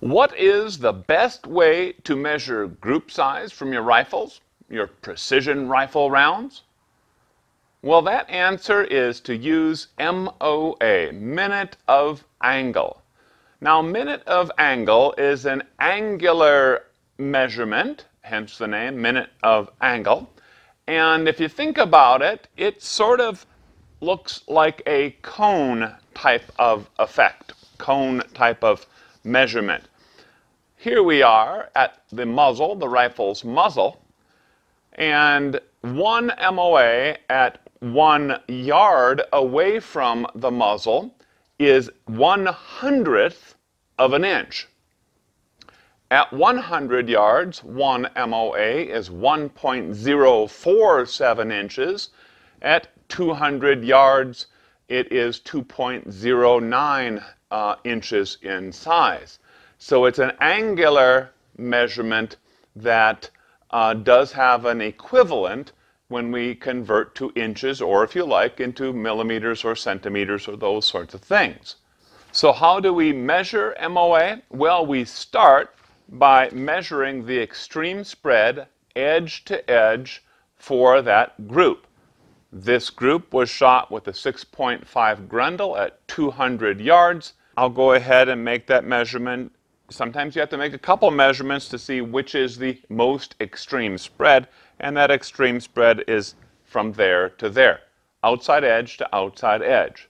What is the best way to measure group size from your rifles, your precision rifle rounds? Well, that answer is to use MOA, minute of angle. Now, minute of angle is an angular measurement, hence the name, minute of angle. And if you think about it, it sort of looks like a cone type of effect, cone type of measurement. Here we are at the muzzle, the rifle's muzzle, and one MOA at one yard away from the muzzle is one hundredth of an inch. At 100 yards, one MOA is 1.047 inches. At 200 yards, it is 2.09 uh, inches in size. So it's an angular measurement that uh, does have an equivalent when we convert to inches or, if you like, into millimeters or centimeters or those sorts of things. So how do we measure MOA? Well, we start by measuring the extreme spread edge to edge for that group. This group was shot with a 6.5 Grendel at 200 yards. I'll go ahead and make that measurement. Sometimes you have to make a couple measurements to see which is the most extreme spread, and that extreme spread is from there to there, outside edge to outside edge.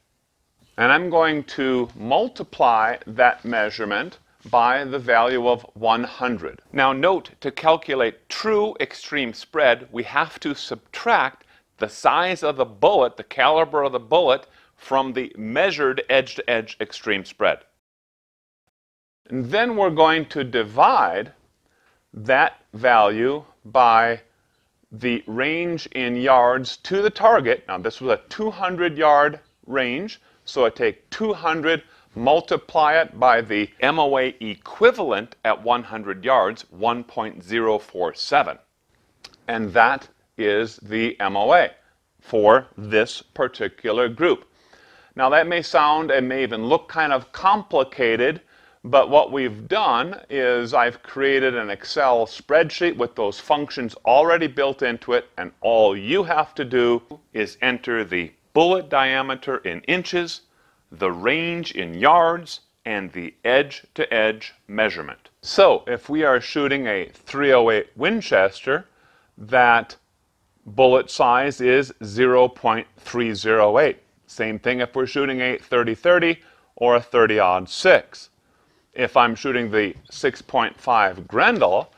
And I'm going to multiply that measurement by the value of 100. Now note, to calculate true extreme spread, we have to subtract the size of the bullet, the caliber of the bullet, from the measured edge-to-edge -edge extreme spread. And then we're going to divide that value by the range in yards to the target. Now this was a 200 yard range, so I take 200, multiply it by the MOA equivalent at 100 yards, 1.047. And that is the MOA for this particular group. Now that may sound and may even look kind of complicated, but what we've done is I've created an Excel spreadsheet with those functions already built into it, and all you have to do is enter the bullet diameter in inches, the range in yards, and the edge-to-edge -edge measurement. So if we are shooting a 308 Winchester, that bullet size is 0.308. Same thing if we're shooting a 30-30 or a 30-aught 6. If I'm shooting the 6.5 Grendel,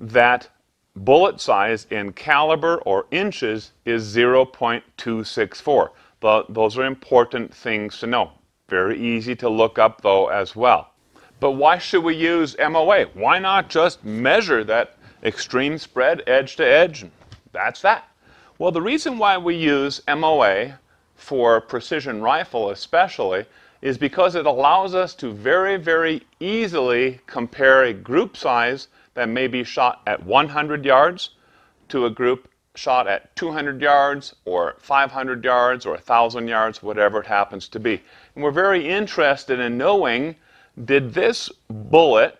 that bullet size in caliber or inches is 0.264. But those are important things to know. Very easy to look up though as well. But why should we use MOA? Why not just measure that extreme spread edge to edge? That's that. Well, the reason why we use MOA for precision rifle especially is because it allows us to very, very easily compare a group size that may be shot at 100 yards to a group shot at 200 yards or 500 yards or 1,000 yards, whatever it happens to be. And we're very interested in knowing, did this bullet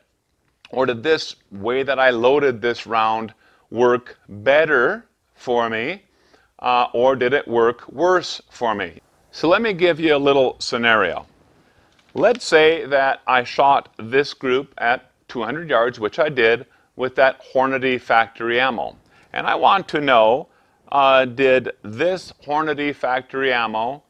or did this way that I loaded this round work better for me, uh, or did it work worse for me? So let me give you a little scenario. Let's say that I shot this group at 200 yards, which I did, with that Hornady factory ammo. And I want to know, uh, did this Hornady factory ammo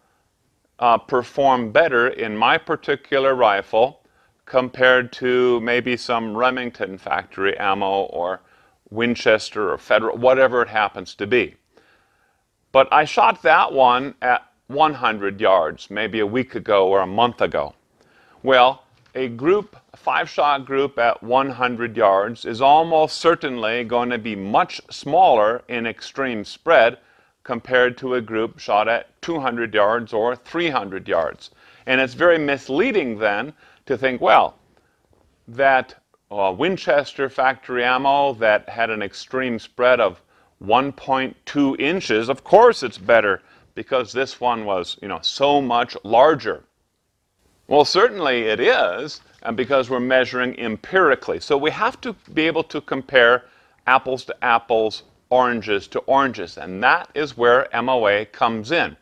uh, perform better in my particular rifle compared to maybe some Remington factory ammo or Winchester or Federal, whatever it happens to be. But I shot that one at 100 yards, maybe a week ago or a month ago. Well, a group, a five-shot group at 100 yards is almost certainly going to be much smaller in extreme spread compared to a group shot at 200 yards or 300 yards. And it's very misleading then to think, well, that uh, Winchester factory ammo that had an extreme spread of 1.2 inches, of course it's better because this one was, you know, so much larger. Well, certainly it is, and because we're measuring empirically. So we have to be able to compare apples to apples, oranges to oranges, and that is where MOA comes in.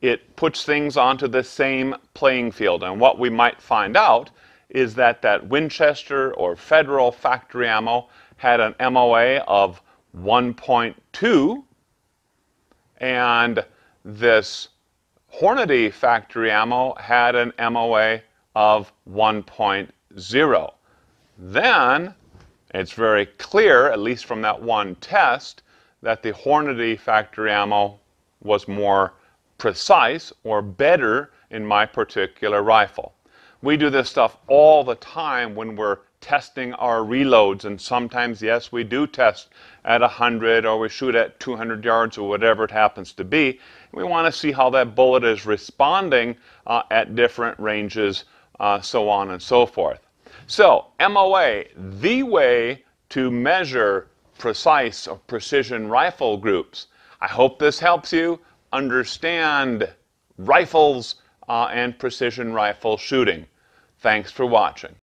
It puts things onto the same playing field, and what we might find out is that that Winchester or Federal factory ammo had an MOA of 1.2 and this Hornady factory ammo had an MOA of 1.0. Then it's very clear, at least from that one test, that the Hornady factory ammo was more precise or better in my particular rifle. We do this stuff all the time when we're testing our reloads and sometimes yes we do test at 100 or we shoot at 200 yards or whatever it happens to be. We want to see how that bullet is responding uh, at different ranges uh, so on and so forth. So MOA the way to measure precise or precision rifle groups. I hope this helps you understand rifles uh, and precision rifle shooting. Thanks for watching